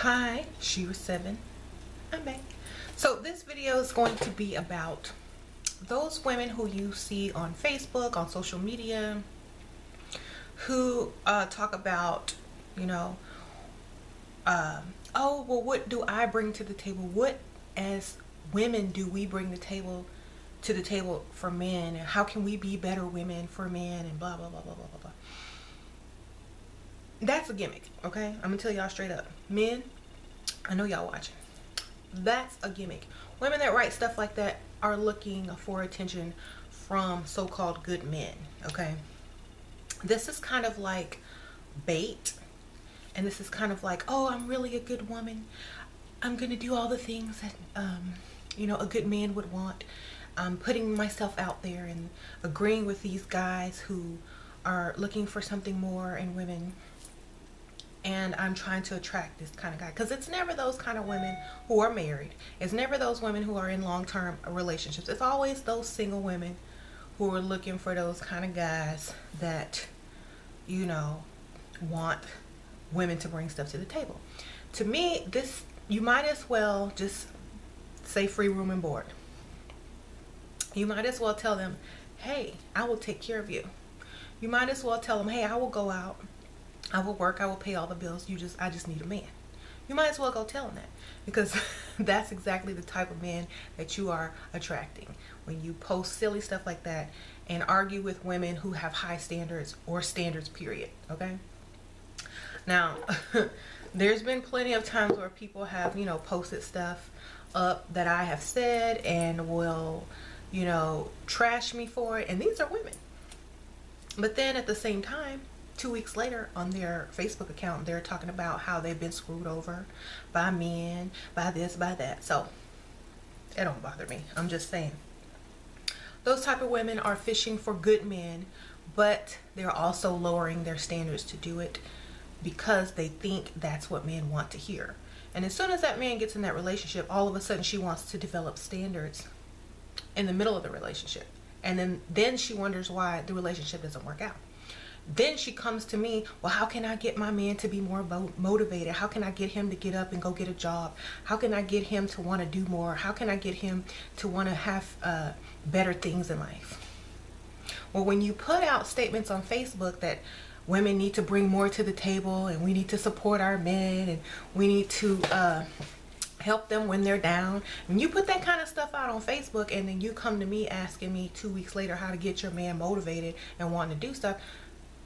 Hi, Shera 7. I'm back. So this video is going to be about those women who you see on Facebook, on social media, who uh, talk about, you know, uh, oh, well, what do I bring to the table? What, as women, do we bring the table to the table for men? And how can we be better women for men? And blah, blah, blah, blah, blah, blah, blah. That's a gimmick, okay? I'm gonna tell y'all straight up. Men, I know y'all watching. That's a gimmick. Women that write stuff like that are looking for attention from so-called good men, okay? This is kind of like bait. And this is kind of like, oh, I'm really a good woman. I'm gonna do all the things that, um, you know, a good man would want. I'm putting myself out there and agreeing with these guys who are looking for something more in women and I'm trying to attract this kind of guy. Because it's never those kind of women who are married. It's never those women who are in long-term relationships. It's always those single women who are looking for those kind of guys that you know want women to bring stuff to the table. To me this you might as well just say free room and board. You might as well tell them hey I will take care of you. You might as well tell them hey I will go out I will work, I will pay all the bills. You just I just need a man. You might as well go tell him that because that's exactly the type of man that you are attracting. When you post silly stuff like that and argue with women who have high standards or standards period, okay? Now, there's been plenty of times where people have, you know, posted stuff up that I have said and will, you know, trash me for it and these are women. But then at the same time, two weeks later on their Facebook account, they're talking about how they've been screwed over by men, by this, by that. So it don't bother me. I'm just saying. Those type of women are fishing for good men, but they're also lowering their standards to do it because they think that's what men want to hear. And as soon as that man gets in that relationship, all of a sudden she wants to develop standards in the middle of the relationship. And then, then she wonders why the relationship doesn't work out then she comes to me well how can i get my man to be more motivated? How can i get him to get up and go get a job? How can i get him to want to do more? How can i get him to want to have uh, better things in life? Well when you put out statements on facebook that women need to bring more to the table and we need to support our men and we need to uh, help them when they're down. When you put that kind of stuff out on Facebook and then you come to me asking me two weeks later how to get your man motivated and wanting to do stuff,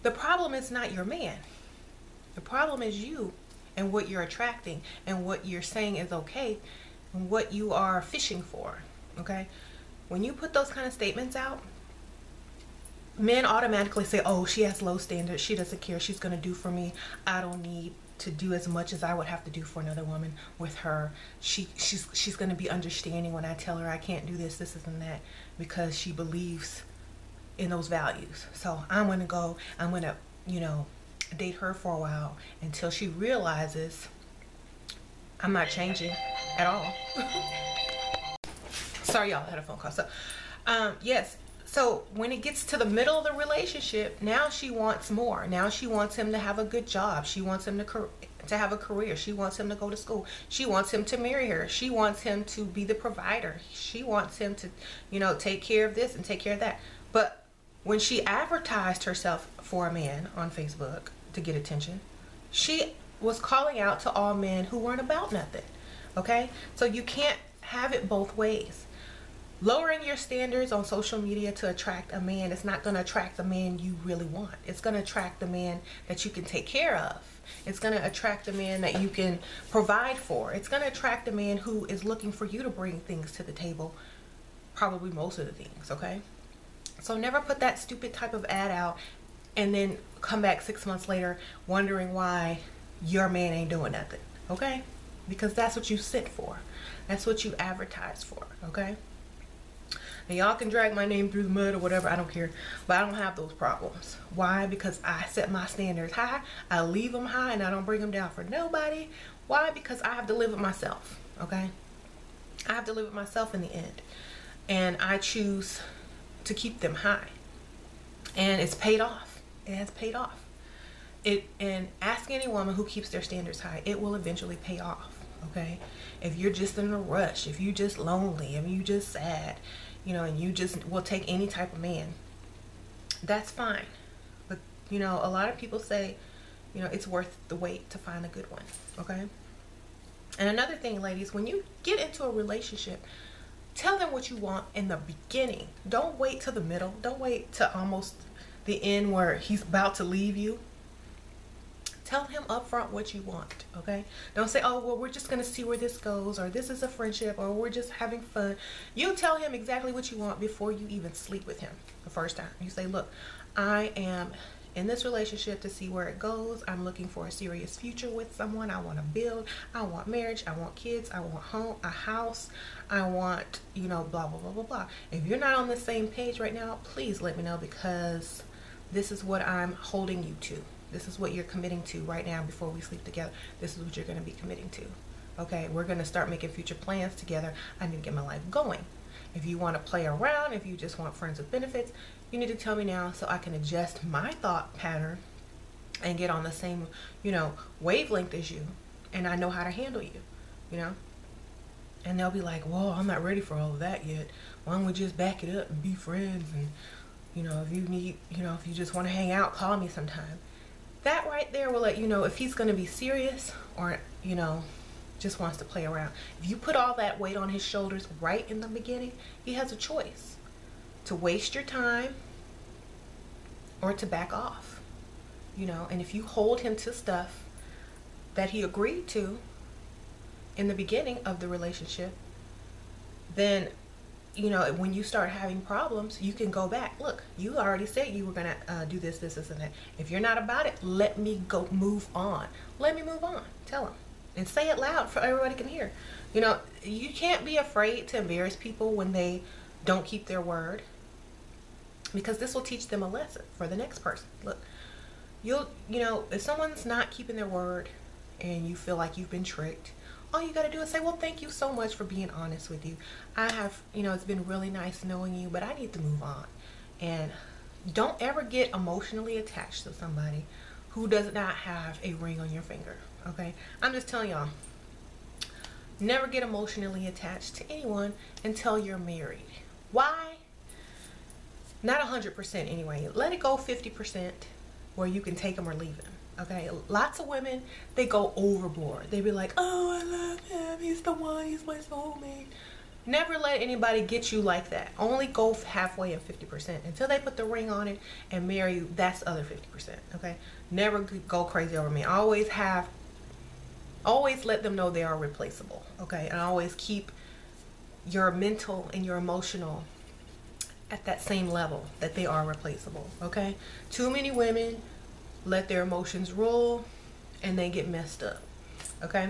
the problem is not your man. The problem is you and what you're attracting and what you're saying is okay and what you are fishing for. Okay? When you put those kind of statements out, men automatically say, oh, she has low standards. She doesn't care. She's going to do for me. I don't need to do as much as I would have to do for another woman with her. She she's she's going to be understanding when I tell her I can't do this, this, and that because she believes in those values. So I'm going to go, I'm going to, you know, date her for a while until she realizes I'm not changing at all. Sorry, y'all, had a phone call. So, um, yes. So when it gets to the middle of the relationship, now she wants more. Now she wants him to have a good job. She wants him to to have a career. She wants him to go to school. She wants him to marry her. She wants him to be the provider. She wants him to, you know, take care of this and take care of that. But when she advertised herself for a man on Facebook to get attention, she was calling out to all men who weren't about nothing. Okay? So you can't have it both ways. Lowering your standards on social media to attract a man is not going to attract the man you really want. It's going to attract the man that you can take care of. It's going to attract the man that you can provide for. It's going to attract a man who is looking for you to bring things to the table. Probably most of the things, okay? So never put that stupid type of ad out and then come back six months later wondering why your man ain't doing nothing. Okay? Because that's what you sit for. That's what you advertise for. Okay? Now y'all can drag my name through the mud or whatever. I don't care. But I don't have those problems. Why? Because I set my standards high. I leave them high and I don't bring them down for nobody. Why? Because I have to live with myself. Okay? I have to live with myself in the end. And I choose to keep them high. And it's paid off. It has paid off. it and ask any woman who keeps their standards high, it will eventually pay off. Okay, if you're just in a rush, if you just lonely, if you just sad, you know, and you just will take any type of man, that's fine. But you know, a lot of people say, you know, it's worth the wait to find a good one. Okay. And another thing, ladies, when you get into a relationship, tell them what you want in the beginning. Don't wait till the middle. Don't wait to almost the end where he's about to leave you. Tell him up front what you want, okay? Don't say, oh, well, we're just going to see where this goes, or this is a friendship, or we're just having fun. You tell him exactly what you want before you even sleep with him the first time. You say, look, I am in this relationship to see where it goes. I'm looking for a serious future with someone. I want to build. I want marriage. I want kids. I want home, a house. I want, you know, blah, blah, blah, blah, blah. If you're not on the same page right now, please let me know because this is what I'm holding you to. This is what you're committing to right now before we sleep together. This is what you're going to be committing to. Okay, we're going to start making future plans together. I need to get my life going. If you want to play around, if you just want friends with benefits, you need to tell me now so I can adjust my thought pattern and get on the same, you know, wavelength as you. And I know how to handle you, you know? And they'll be like, well, I'm not ready for all of that yet. Why don't we just back it up and be friends? And, you know, if you need, you know, if you just want to hang out, call me sometime. That right there will let you know if he's going to be serious or, you know, just wants to play around. If you put all that weight on his shoulders right in the beginning, he has a choice. To waste your time or to back off. You know, and if you hold him to stuff that he agreed to in the beginning of the relationship, then you know when you start having problems you can go back. Look you already said you were gonna uh, do this this this and that. If you're not about it let me go move on. Let me move on. Tell him and say it loud for everybody can hear. You know, you can't be afraid to embarrass people when they don't keep their word because this will teach them a lesson for the next person. Look, you'll, you know, if someone's not keeping their word and you feel like you've been tricked, all you got to do is say, well, thank you so much for being honest with you. I have, you know, it's been really nice knowing you, but I need to move on. And don't ever get emotionally attached to somebody who does not have a ring on your finger okay? I'm just telling y'all. Never get emotionally attached to anyone until you're married. Why? Not 100% anyway. Let it go 50% where you can take them or leave them okay? Lots of women they go overboard. They be like oh i love him. He's the one. He's my soulmate. Never let anybody get you like that. Only go halfway and 50% until they put the ring on it and marry you. That's other 50% okay? Never go crazy over me. Always have always let them know they are replaceable okay? And always keep your mental and your emotional at that same level that they are replaceable okay? Too many women let their emotions rule and they get messed up okay?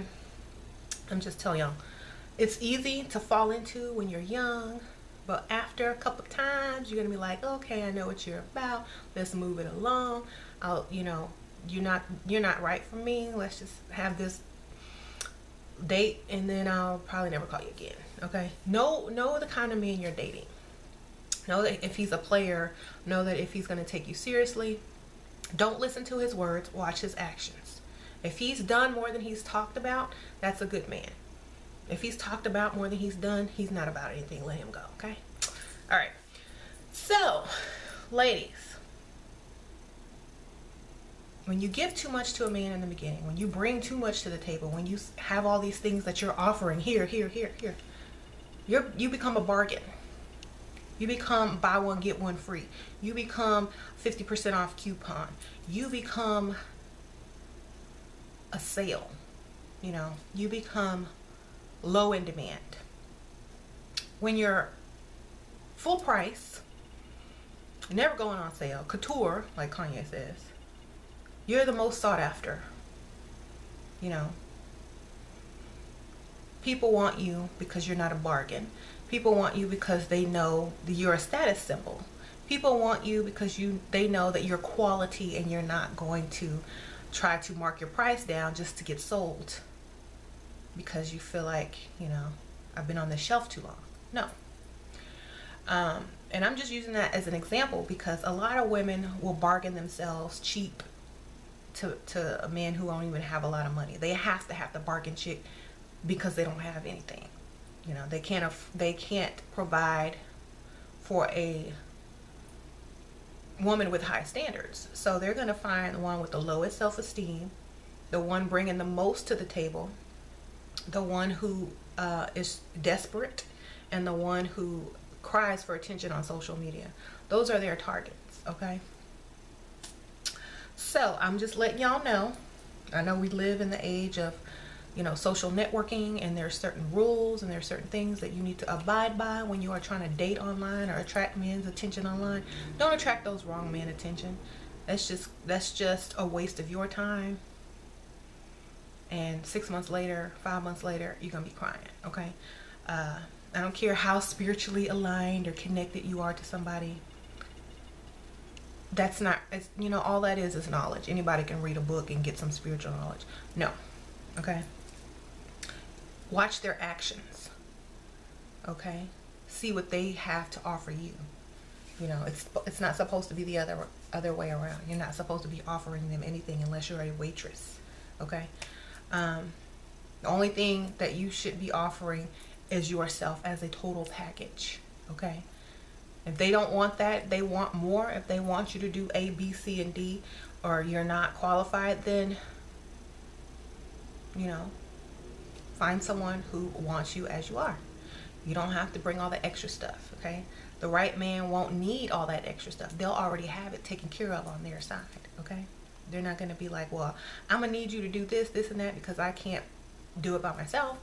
I'm just telling y'all. It's easy to fall into when you're young but after a couple of times you're gonna be like okay i know what you're about. Let's move it along. I'll you know you're not you're not right for me. Let's just have this date and then I'll probably never call you again. Okay. Know know the kind of man you're dating. Know that if he's a player, know that if he's gonna take you seriously, don't listen to his words, watch his actions. If he's done more than he's talked about, that's a good man. If he's talked about more than he's done, he's not about anything. Let him go, okay? All right. So, ladies, when you give too much to a man in the beginning, when you bring too much to the table, when you have all these things that you're offering here, here, here, here, you're, you become a bargain. You become buy one, get one free. You become 50% off coupon. You become a sale. You know, you become low in demand. When you're full price, never going on sale, couture, like Kanye says, you're the most sought after. You know, people want you because you're not a bargain. People want you because they know that you're a status symbol. People want you because you they know that you're quality and you're not going to try to mark your price down just to get sold because you feel like, you know, I've been on the shelf too long. No. Um, and I'm just using that as an example because a lot of women will bargain themselves cheap to, to men who don't even have a lot of money. They have to have the bargain chick because they don't have anything. You know, they can't they can't provide for a woman with high standards. So they're going to find the one with the lowest self-esteem, the one bringing the most to the table, the one who uh, is desperate, and the one who cries for attention on social media. Those are their targets, okay? So I'm just letting y'all know. I know we live in the age of, you know, social networking and there's certain rules and there's certain things that you need to abide by when you are trying to date online or attract men's attention online. Don't attract those wrong men attention. That's just that's just a waste of your time. And six months later, five months later, you're gonna be crying. Okay. Uh, I don't care how spiritually aligned or connected you are to somebody that's not you know all that is is knowledge. Anybody can read a book and get some spiritual knowledge. No. Okay? Watch their actions. Okay? See what they have to offer you. You know it's it's not supposed to be the other other way around. You're not supposed to be offering them anything unless you're a waitress. Okay? Um, the only thing that you should be offering is yourself as a total package. Okay if they don't want that, they want more. If they want you to do A, B, C, and D, or you're not qualified, then, you know, find someone who wants you as you are. You don't have to bring all the extra stuff, okay? The right man won't need all that extra stuff. They'll already have it taken care of on their side, okay? They're not going to be like, well, I'm going to need you to do this, this, and that because I can't do it by myself.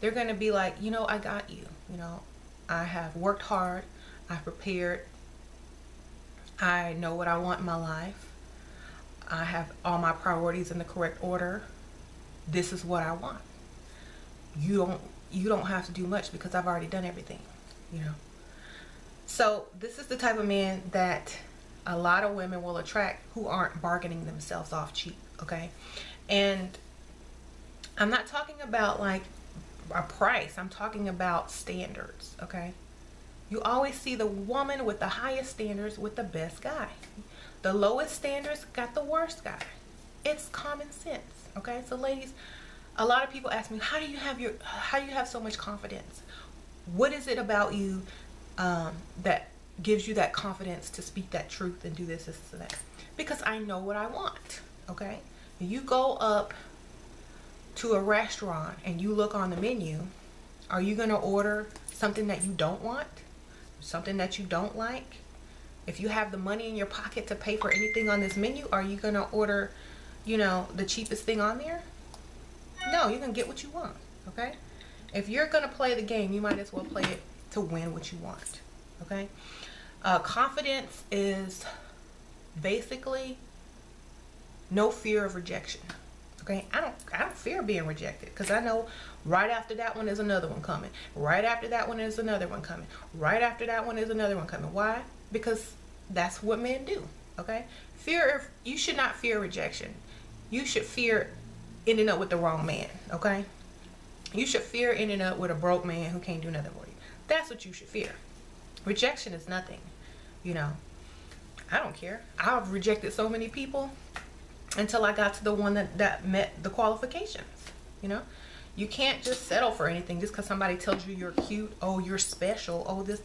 They're going to be like, you know, I got you. You know, I have worked hard. I've prepared. I know what I want in my life. I have all my priorities in the correct order. This is what I want. You don't you don't have to do much because I've already done everything, you know. So this is the type of man that a lot of women will attract who aren't bargaining themselves off cheap, okay? And I'm not talking about like a price. I'm talking about standards, okay? You always see the woman with the highest standards with the best guy. The lowest standards got the worst guy. It's common sense. Okay, so ladies, a lot of people ask me, how do you have your, how do you have so much confidence? What is it about you um, that gives you that confidence to speak that truth and do this, this, and that? Because I know what I want. Okay, you go up to a restaurant and you look on the menu, are you gonna order something that you don't want? Something that you don't like, if you have the money in your pocket to pay for anything on this menu, are you to order, you know, the cheapest thing on there? No, you're to get what you want, okay? If you're to play the game, you might as well play it to win what you want, okay? Uh, confidence is basically no fear of rejection. Okay, I don't I don't fear being rejected because I know right after that one is another one coming. Right after that one is another one coming. Right after that one is another one coming. Why? Because that's what men do. Okay, fear you should not fear rejection. You should fear ending up with the wrong man. Okay, you should fear ending up with a broke man who can't do nothing for you. That's what you should fear. Rejection is nothing. You know, I don't care. I've rejected so many people until I got to the one that, that met the qualifications, you know? You can't just settle for anything just because somebody tells you you're cute. Oh, you're special. Oh, this.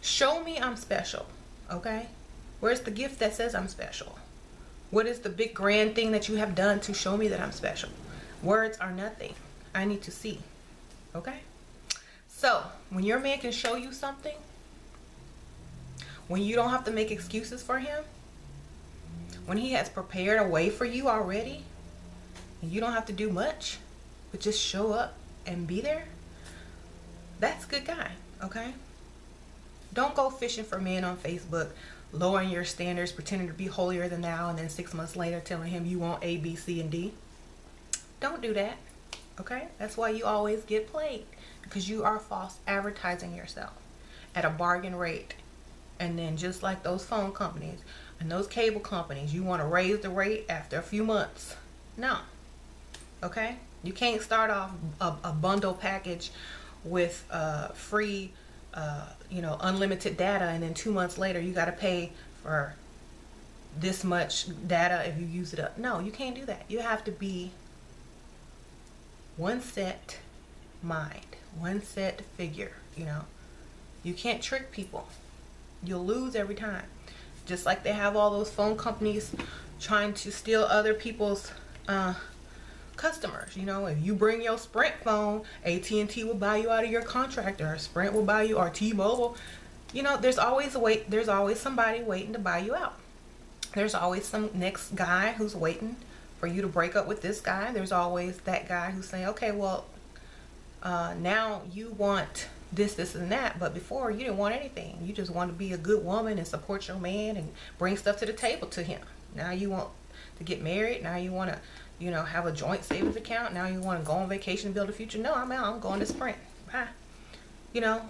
Show me I'm special, okay? Where's the gift that says I'm special? What is the big grand thing that you have done to show me that I'm special? Words are nothing. I need to see, okay? So, when your man can show you something, when you don't have to make excuses for him, when he has prepared a way for you already and you don't have to do much but just show up and be there that's a good guy okay? Don't go fishing for men on facebook lowering your standards pretending to be holier than thou and then six months later telling him you want a b c and d. Don't do that okay? That's why you always get played because you are false advertising yourself at a bargain rate and then just like those phone companies and those cable companies, you want to raise the rate after a few months. No. Okay? You can't start off a, a bundle package with uh, free, uh, you know, unlimited data, and then two months later you got to pay for this much data if you use it up. No, you can't do that. You have to be one set mind, one set figure, you know. You can't trick people. You'll lose every time. Just like they have all those phone companies trying to steal other people's uh, customers. You know, if you bring your Sprint phone, AT&T will buy you out of your contract, or Sprint will buy you, or T-Mobile. You know, there's always a wait. There's always somebody waiting to buy you out. There's always some next guy who's waiting for you to break up with this guy. There's always that guy who's saying, okay, well, uh, now you want this, this, and that. But before, you didn't want anything. You just want to be a good woman and support your man and bring stuff to the table to him. Now you want to get married. Now you want to, you know, have a joint savings account. Now you want to go on vacation and build a future. No, I'm out. I'm going to Sprint. Bye. You know,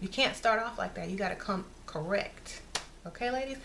you can't start off like that. You got to come correct. Okay, ladies?